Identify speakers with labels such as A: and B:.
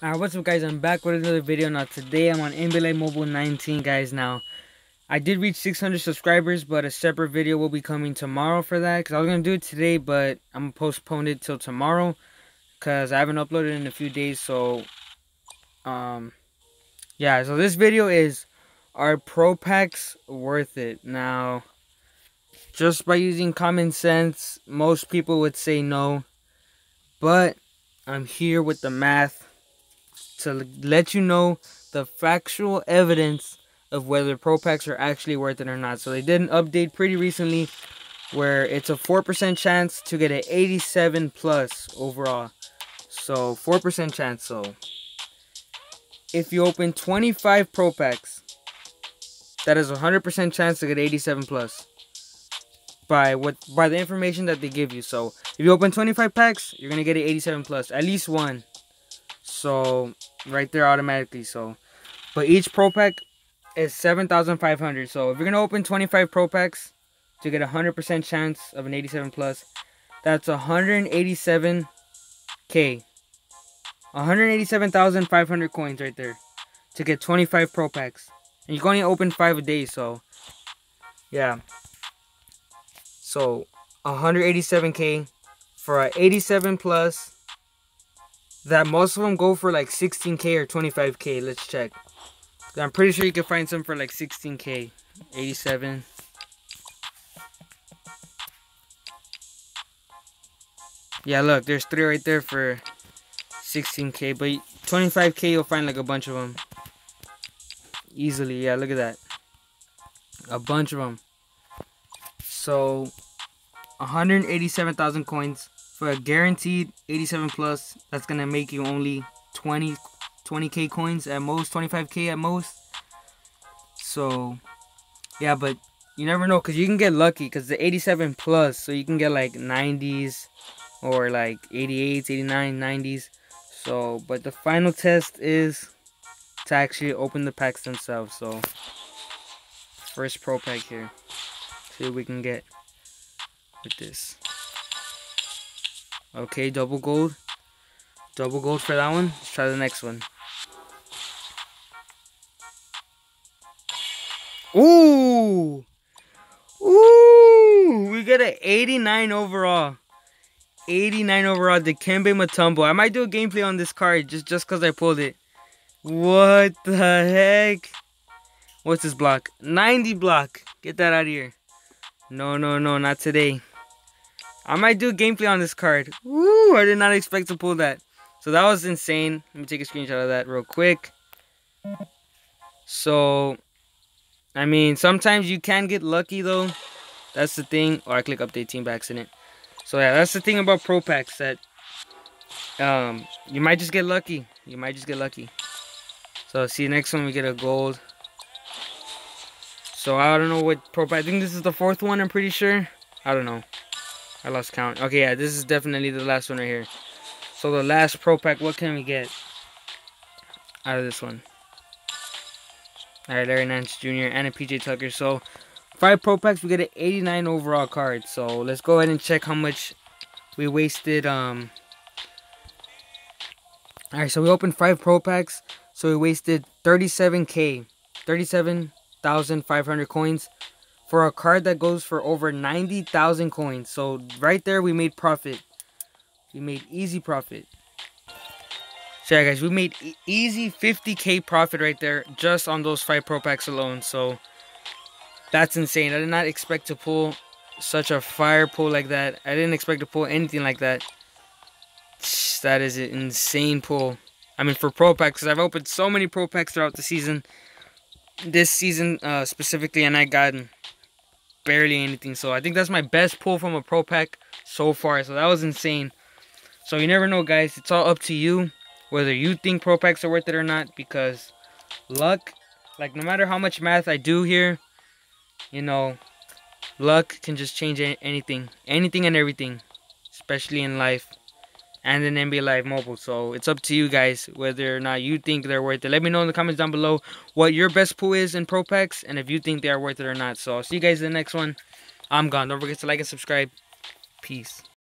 A: Alright, what's up guys? I'm back with another video. Now today I'm on NBA Mobile 19 guys. Now, I did reach 600 subscribers, but a separate video will be coming tomorrow for that. Because I was going to do it today, but I'm going to postpone it till tomorrow. Because I haven't uploaded in a few days, so... Um, yeah, so this video is, are Pro Packs worth it? Now, just by using common sense, most people would say no. But, I'm here with the math to let you know the factual evidence of whether Pro Packs are actually worth it or not. So they did an update pretty recently where it's a 4% chance to get an 87 plus overall. So 4% chance. So if you open 25 Pro Packs, that is a 100% chance to get 87 plus by what by the information that they give you. So if you open 25 packs, you're gonna get an 87 plus, at least one. So right there automatically. So, but each pro pack is 7,500. So if you're gonna open 25 pro packs to get a 100% chance of an 87 plus, that's 187k. 187,500 coins right there to get 25 pro packs. And you can only open 5 a day, so yeah. So 187k for a 87 plus that most of them go for like 16k or 25k. Let's check. I'm pretty sure you can find some for like 16k. 87. Yeah, look, there's three right there for 16k, but 25k you'll find like a bunch of them. Easily, yeah, look at that. A bunch of them. So, 187,000 coins for a guaranteed 87 plus that's gonna make you only 20 20k coins at most 25k at most. So yeah but you never know because you can get lucky because the 87 plus so you can get like 90s or like 88s 89 90s so but the final test is to actually open the packs themselves. So first pro pack here. See what we can get with this Okay, double gold. Double gold for that one. Let's try the next one. Ooh! Ooh! We get an 89 overall. 89 overall, Dikembe Mutombo. I might do a gameplay on this card just just because I pulled it. What the heck? What's this block? 90 block. Get that out of here. No, no, no, not today. I might do gameplay on this card. Woo! I did not expect to pull that. So that was insane. Let me take a screenshot of that real quick. So, I mean, sometimes you can get lucky though. That's the thing. Or I click update team by accident. So yeah, that's the thing about Pro Packs that um, you might just get lucky. You might just get lucky. So see, next one we get a gold. So I don't know what Pro Pack. I think this is the fourth one. I'm pretty sure. I don't know. I lost count. Okay, yeah, this is definitely the last one right here. So the last Pro Pack, what can we get out of this one? Alright, Larry Nance Jr. and a PJ Tucker. So, five Pro Packs, we get an 89 overall card. So, let's go ahead and check how much we wasted. Um. Alright, so we opened five Pro Packs. So, we wasted 37k. 37,500 coins for a card that goes for over 90,000 coins. So right there, we made profit. We made easy profit. So yeah, guys, we made e easy 50k profit right there just on those five pro packs alone. So that's insane. I did not expect to pull such a fire pull like that. I didn't expect to pull anything like that. That is an insane pull. I mean, for pro packs, because I've opened so many pro packs throughout the season. This season uh, specifically, and I gotten barely anything. So I think that's my best pull from a pro pack so far. So that was insane. So you never know, guys. It's all up to you whether you think pro packs are worth it or not. Because luck, like no matter how much math I do here, you know, luck can just change anything, anything and everything, especially in life and in NBA Live Mobile. So it's up to you guys whether or not you think they're worth it. Let me know in the comments down below what your best pool is in Pro Packs and if you think they are worth it or not. So I'll see you guys in the next one. I'm gone. Don't forget to like and subscribe. Peace.